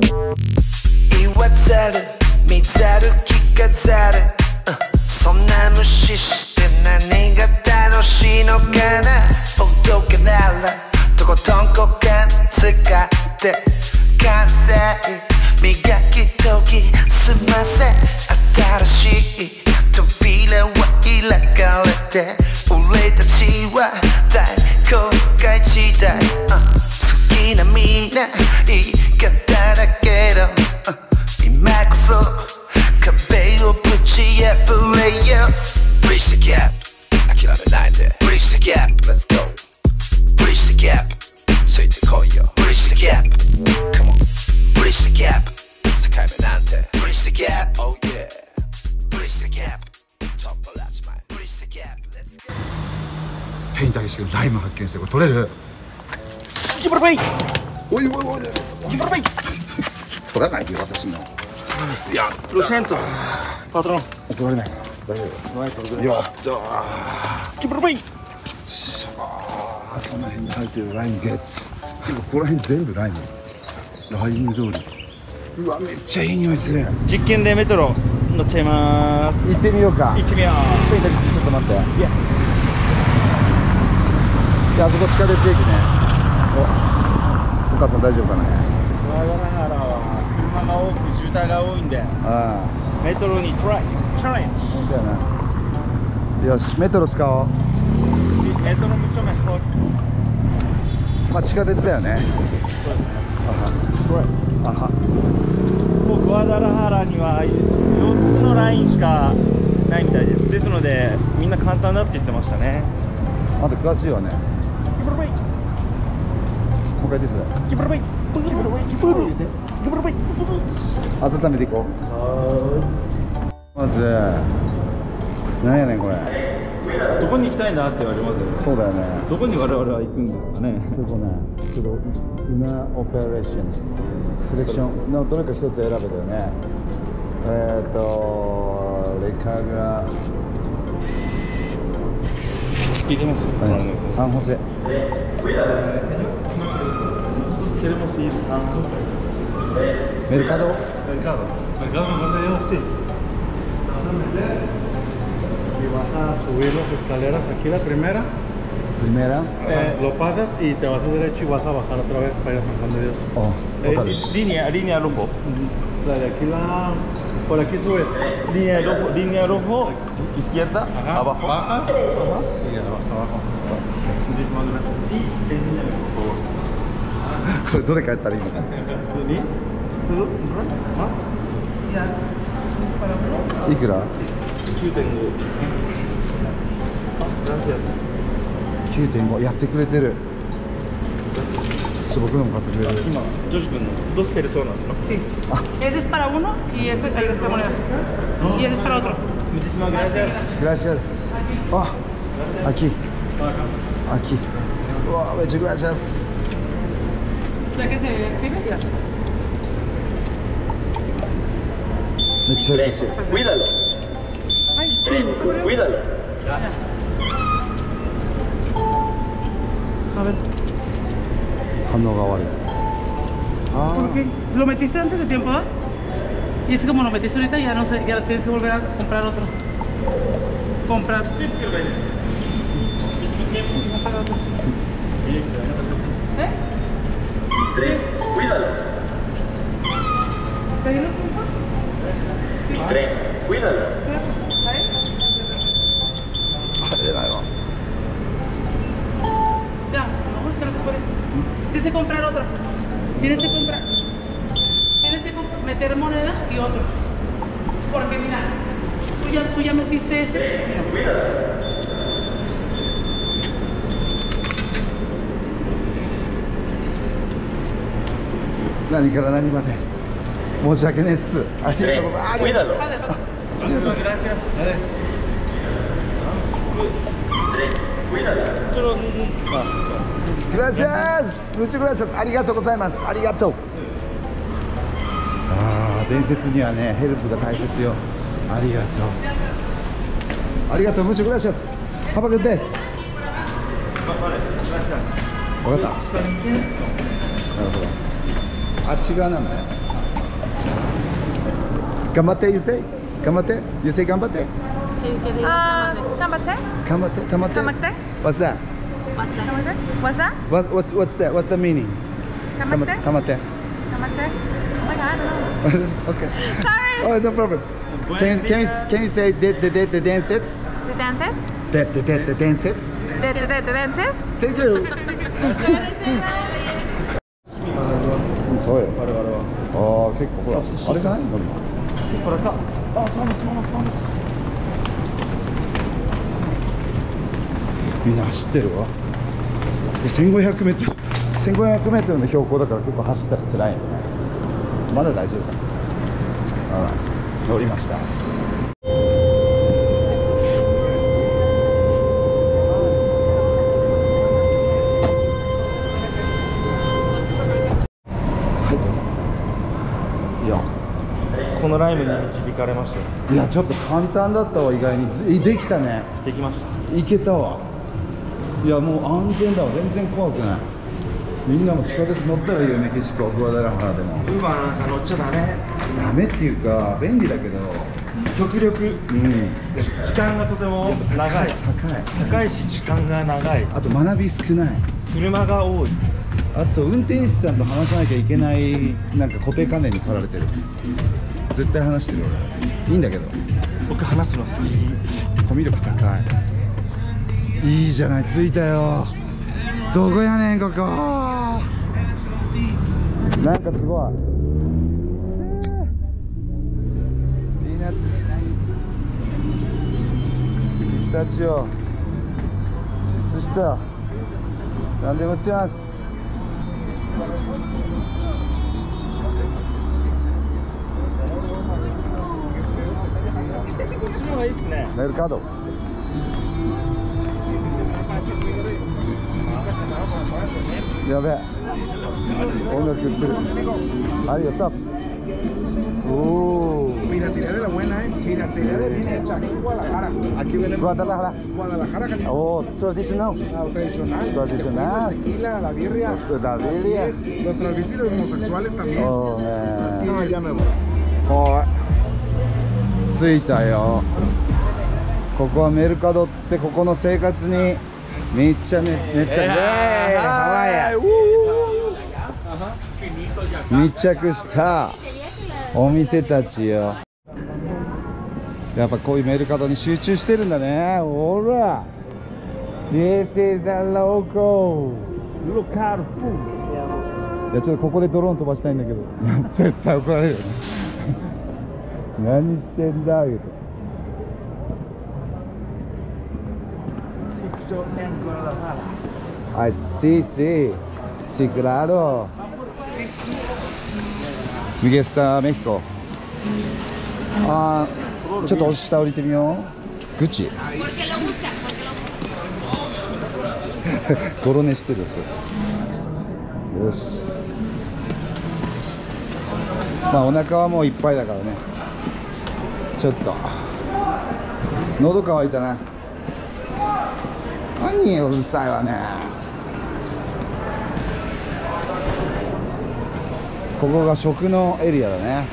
言わざる見ざる聞かざる、うんそんな無視して何が楽しいのかな驚かならとことん股間使って完成磨き研ぎ澄ませ新しい扉は開かれて俺たちは大航海時代、うん好きなみんな言い方だけど、うん今こそ壁をぶち破れよ Bridge the gap 諦めないで Bridge the gap Let's go Bridge the gap ついてこいよ Bridge the gap Come on Bridge the gap 境目なんて Bridge the gap Oh yeah Bridge the gap Top of that's mine Bridge the gap Let's go ペインターがライム発見してこれ取れるギブルベイおいおいおい。取らないで私の。いや Lo siento Patrón. 取られないかな大丈 No hay 夫 problema. やったーギブルベイあーその辺に入ってるライムゲッツ。ここら辺全部ライムライム通り。うわめっちゃいい匂いする実験でメトロ乗っちゃいます。行ってみようか。行ってみよう。ちょっと待って。いやであそこ地下鉄駅ね母さん大丈夫かね車が多く渋滞が多いんでああメトロにトライチャレン本当やな。よしメトロ使おう。ジメトロ mucho mejor まあ地下鉄だよね。そうですね。あはもうグアダラハラには4つのラインしかないみたいです。ですのでみんな簡単だって言ってましたね。あんた詳しいわねもう一回ですギブルベイギブルベイ。ギブルベイ。ギブルベイ。温めていこう。まずなんやねんこれ。どこに行きたいなって言われますよそうだよね。どこに我々は行くんですかね。そこね。ちょっとウナオペレーション。セレクション。のどれか一つ選べたよね。えっ、ー、とレカグ聞いてみますよ。ラサンホセ queremos ir santo. Mercado. Mercado. Mercado San de Dios, sí. Vas a meter y vas a subir las escaleras aquí la primera. Primera. Eh, lo pasas y te vas a derecho y vas a bajar otra vez para ir a San Juan de Dios. Oh, eh, línea, línea rumbo. La de aquí la. Por aquí sube. Línea rojo, línea rojo, izquierda, Ajá, abajo. Bajas, bajas y abajo. Muchísimas gracias. Y これどれかやったらいいいくら？9.5やってくれちょっとてくれシ君のてるそうな Ya que se active, ya. めっちゃ優しい Cuídalo Ay, sí. Cuídalo A ver. 反応が悪いあ ¿Por qué? ¿Lo metiste antes de tiempo? ah? Y es que como lo metiste ahorita, ya no sé, ya tienes que volver a comprar otro. Comprar. ¿Eh? Tren Cuídalo ¿Te ayudo, compa? Tren Cuídalo ¿Ahí? あ出ないわ Ya, no, es que no se puede. Tienes que comprar otro. Tienes que comprar. Tienes que comp- meter moneda y otro. Porque mira, tú ya, tú ya metiste ese. Mira. 何から何まで。申し訳ねえっす。ありがとうございます。あ、りがとうございます。ありがとう。ああ伝説にはねヘルプが大切よ。ありがとう。ありがとう。ムチグラシアス。パパくんで.分かった。なるほど あっち側なんだね 頑張って you say 頑張って you say 頑張って Ah, Kamate? 頑張って頑張って Kamate? What's that? Kamate? What's that? What, what's, what's that? What's the meaning? Kamate? Kamate. Kamate. Kamate? Oh my god, I don't know. okay. Sorry! Oh, no problem. Can, you- can, you, can you say the, the, the, the dance The dentist? The, the, the, the dance The, the, the, the dentist? Thank you. 結構ほら、あれじゃないのこれかあそうなんです。そうなんですそうなんです。みんな走ってるわ。1500メートル、1500メートルの標高だから結構走ったら辛いよね。まだ大丈夫かな。あ、乗りました。ライムに導かれましたよ。いやちょっと簡単だったわ意外に。えできたね。できました。いけたわ。いやもう安全だわ。全然怖くない。みんなも地下鉄乗ったらいいよメキシコグアダラハラでも。ウーバーなんか乗っちゃダメ。ダメっていうか便利だけど。極力。うん。時間がとても長い。高い。高いし時間が長い。あと学び少ない。車が多い。あと運転手さんと話さなきゃいけないなんか固定観念に駆られてる絶対話してる俺いいんだけど。僕話すの好き。コミュ力高い。いいじゃない着いたよ。どこやねんここ。なんかすごい。ピーナッツ。ピスタチオ。靴下何でも売ってますこっちの方がいいっすねメルカドやべえ音楽売ってるはいよさおお Piratería de la buena, ¿eh? Piratería de bien hecha aquí en Guadalajara. Aquí venimos Guadalajara Guadalajara, Jalisco. oh traditional Ah, tradicional. Tradicional. La tequila, la birria. La Así birria. es. Los transvestis y los homosexuales también. oh man Así es. はい。着いたよ。ここはメルカドっつってここの生活にめっちゃめめっちゃイエーイハワイや。密着した。お店たちよ。やっぱこういうメルカドに集中してるんだね。ほら。This is a local local food いやちょっとここでドローン飛ばしたいんだけど。絶対怒られるよね何してんだ言うて Ay, sí, sí. Sí, claro. Miguel está México. あちょっと下降りてみよう。グッチ。ゴロ寝してるそれよし。まあお腹はもういっぱいだからね。ちょっと。喉乾いたな。何うるさいわね。ここが食のエリアだね。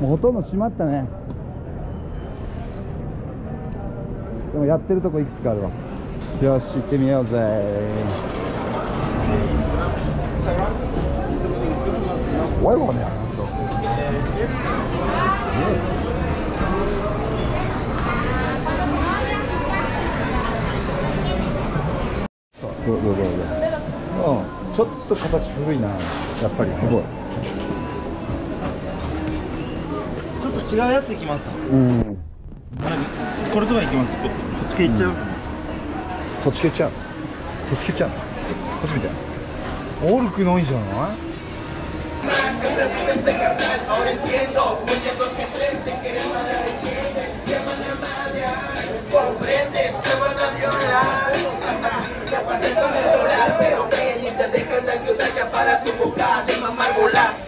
もうほとんど閉まったね。でもやってるとこいくつかあるわ。よし行ってみようぜ。おいもねどうぞどうぞう。ん。ちょっと形古いなやっぱり。すごい。ちょっと違うやついきますか？うん。これとかいきます？こっち系いっちゃいますね、うん、そっち系いっちゃう。そっち系いっちゃう。こっち見て。オールくのいんじゃない？pasando el polar, pero ven y te dejas ayudar ya para tu boca de mamar volar.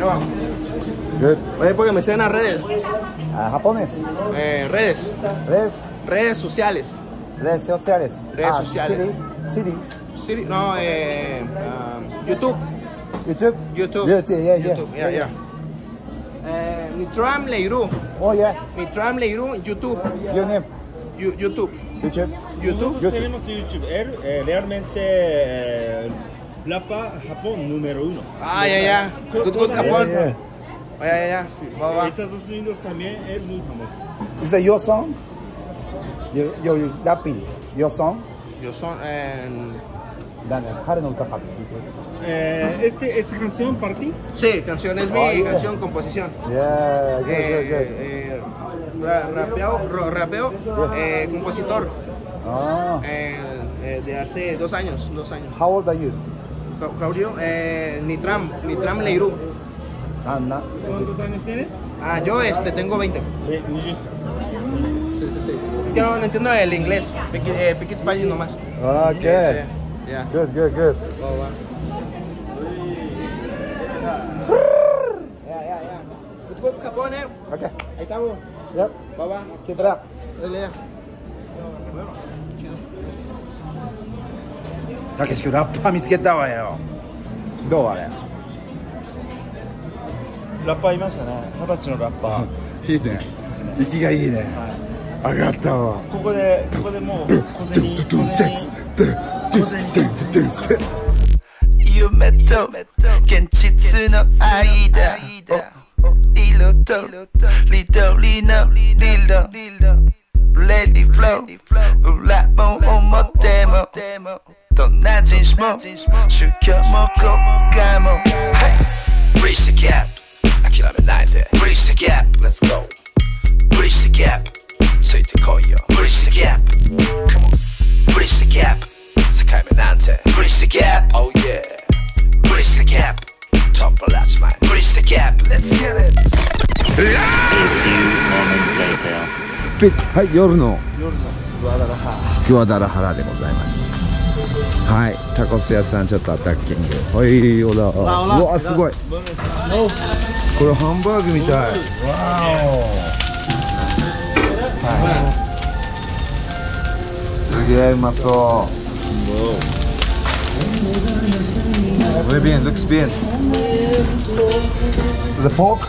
No, la porque me siguen las redes. A eh, redes. Redes. Redes sociales. Redes sociales. Redes ah, sociales. City. City. No, eh, ah, YouTube. YouTube. YouTube. Eh, Nitram Leiru. Oh, yeah. Nitram Leiru, YouTube. Your name. Yu- YouTube. YouTube. YouTube. YouTube. Tenemos YouTube. Él eh, realmente eh, Lapa Japón número uno. Ah, ya, ya. Good, good, Japón. Yeah, yeah. Ah, ya, ya, ya. Va, va. Estados Unidos también es muy famoso. Is that your song? Your, your rapping. Your song? Yo son, eh, だね、彼の歌かって聞いてる。 Eh, este, ¿Esta canción para ti? sí, canción, es mi Ah, yeah. canción, composición. Yeah, good, Eh, good, good. eh, ra- rapeo, ro- rapeo eh, compositor Ah, eh, eh, de hace dos años, dos años. how old are you? Ca- Claudio, eh, Nitram, Nitram Leiru. Ah, ¿Cuántos años tienes? Ah, yo este, tengo 20. Eh, 20 Sí, sí, sí. Es que no, no entiendo el inglés. Piqui- eh, nomás. Okay. Sí, Ya. Good, good, good. Va, va. Japón, eh? Okay. Ahí estamos. Yep. Va, va. Keep it up. Dale, ya. たけし君ラッパー見つけたわよ。どうあれラッパーいましたね。二十歳のラッパー。いいね。息がいいね。上がったわ。ここで、ここでもう小銭、小銭。夢と現実の間色と緑のリロレディフロー裏も表もどんな人種も宗教も国家も Hey! Bridge the gap 諦めないで Bridge the gap Let's go Bridge the gap ついてこいよ Bridge the gap Come on Bridge the gap 境目なんて Bridge the gap Oh yeah Bridge the gap Top of that's mine Bridge the gap Let's get it はい、夜のグアダラハラでございます。はい、タコス屋さんちょっとアタッキング。はい、ほら。うわ、すごい。これハンバーグみたい。わお。すげえうまそう。Muy bien, looks bien. The pork?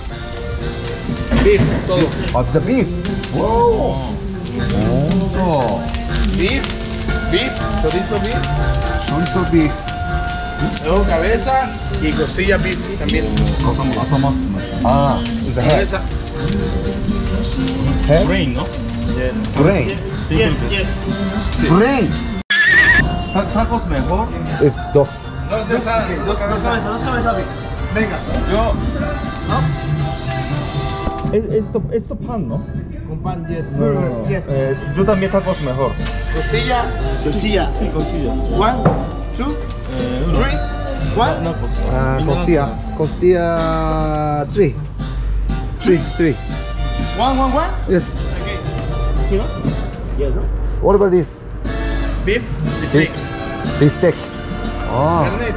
Beef, todo. Oh, the beef. Wow. Oh. Beef, beef, chorizo beef. Chorizo beef. Luego cabeza y costilla beef también. Ah, the head. Cabeza. Head? Brain, ¿no? Brain. Yes, yes. Brain. Tacos mejor. Es dos. Dos, dos, dos, dos cabezas, dos cabezas. Venga. Yo. Es, esto, esto pan, ¿no? Con pan, yes. Yes. Eh, yo también tacos mejor. Costilla, costilla. Sí, costilla. One, two, Eh, uno. three, one. Una costilla. Ah, Y no costilla. Costilla three. Three, three. One, one, one. Yes. Okay. ¿Sí, no? Yes, no? What about this? Beef, steak. Beef steak. やんないっ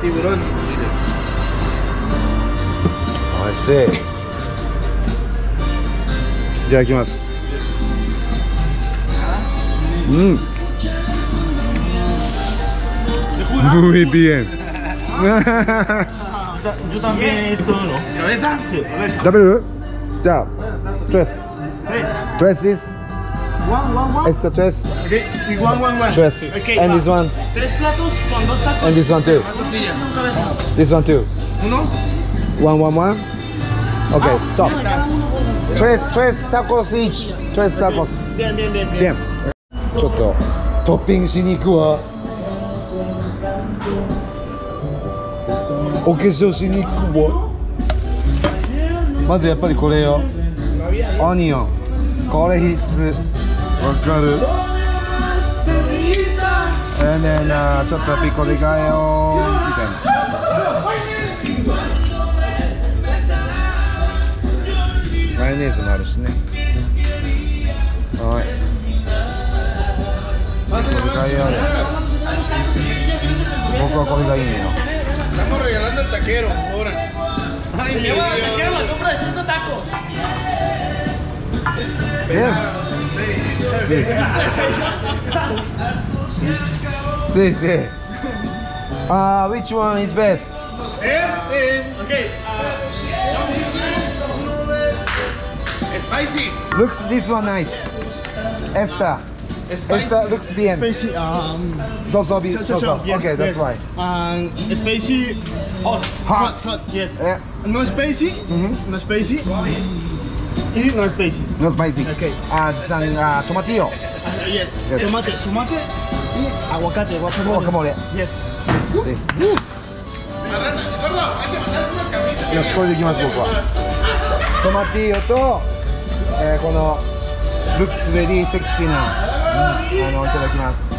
いきますうんブービーじゃあ、トレス。ト。トレスです。One, one, one. The tres. Okay. Y one, one, one. Tres. Okay, And va. this one. Tres platos con dos tacos. And this one too. This one too. Uno. One, one, one. Okay, so. Ya está. Tres, tres tacos each. Tres tacos. Bien, bien, bien, bien. Bien. ちょっとトッピングしに行くわ。お化粧しに行くわ。まずやっぱりこれよ。オニオン。これ必須。わかる。えーねえなちょっとピコでかいよみたいな。マヨネースもあるしねはい買いある僕はこれがいいのよ Estamos regalando el taquero, ahora. Ay, mi Dios. Yes. Sí. Sí, sí. Uh, which one is best? Okay. Spicy. Looks this one nice. Esta. Esta looks bien. Spicy, um, So so so, so so, so. so, yes, Okay, that's yes. why. And spicy, hot, Hot. hot, hot, yes. Eh, No spicy, Mhm. no spicy, y no spicy. no spicy. Okay. Ah, one uh, tomatillo. Uh, yes. Yes. Tomate, tomate, y aguacate, guacamole. Guacamole. Yes. Sí. よしこれでいきます僕はトマティーヨと、えーこのルックスベリーセクシーな、あのいただきます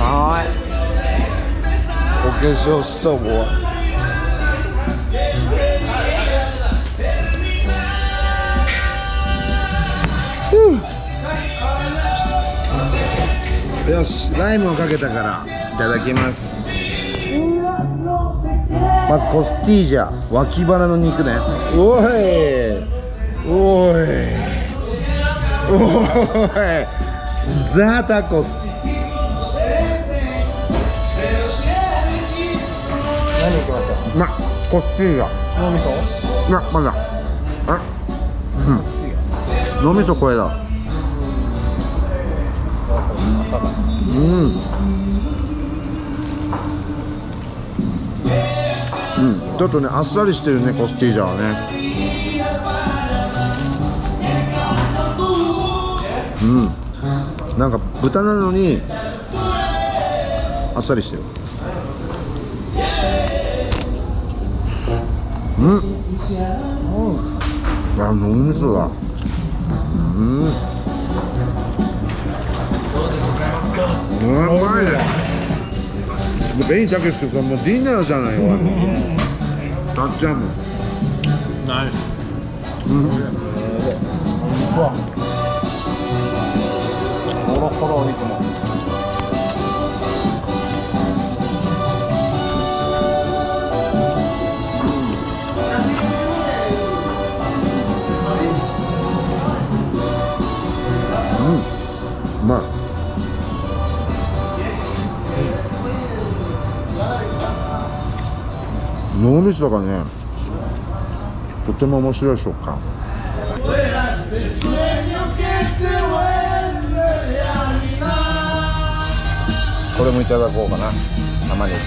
はーいお化粧したもうよしライムをかけたからいただきます。まずコスティージャ脇腹の肉ね。おい。おい。おい。ザタコス。何いきましょうまコスティージャ脳みそなまだ。あうん脳みそこれだ。うん。うん。ちょっとねあっさりしてるねコスティージャはね。うん。なんか豚なのにあっさりしてる。うん。あ、脳みそだ。うん。うまいね。ベイたけし君さん。もうディナーじゃないわ。たっちゃん。も。ナイうん。ホロホロお肉も脳みそがね。とても面白い食感。これもいただこうかな。玉ねぎ。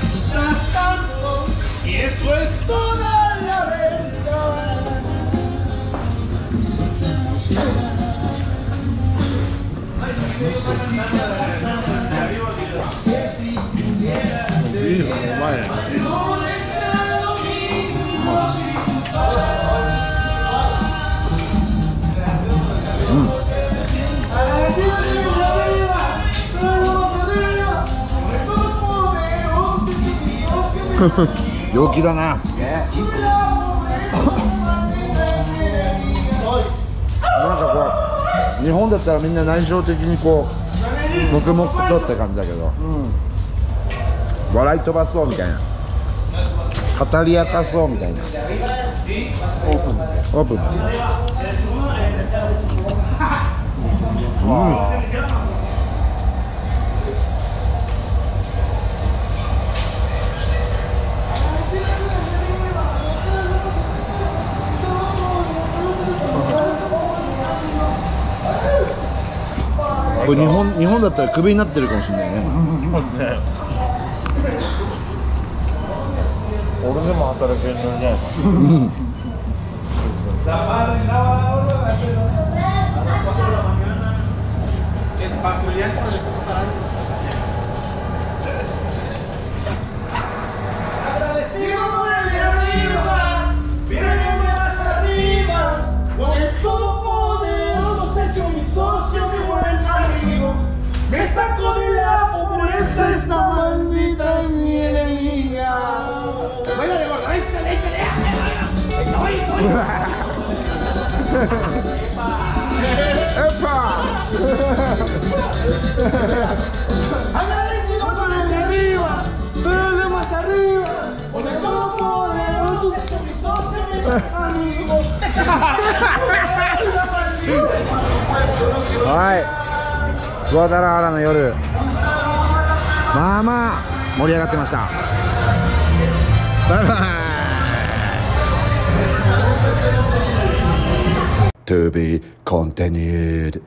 ビーフうまいね陽気だな。なんかこう日本だったらみんな内省的にこう黙々とって感じだけど、笑い飛ばそうみたいな語り明かそうみたいな。オープンですよ。オープン。うん。これ日本日本だったらクビになってるかもしれないね。俺でも働けるのにねうん Agradecido por el de arriba, viene más arriba, con el todopoderoso hecho mi socio, mi buen amigo. Me sacó del lago por esa esa maldita mi enemiga. Baila de gordo, échale, échale. はいグアダラハラの夜まあまあ盛り上がってましたバイバイ To be continued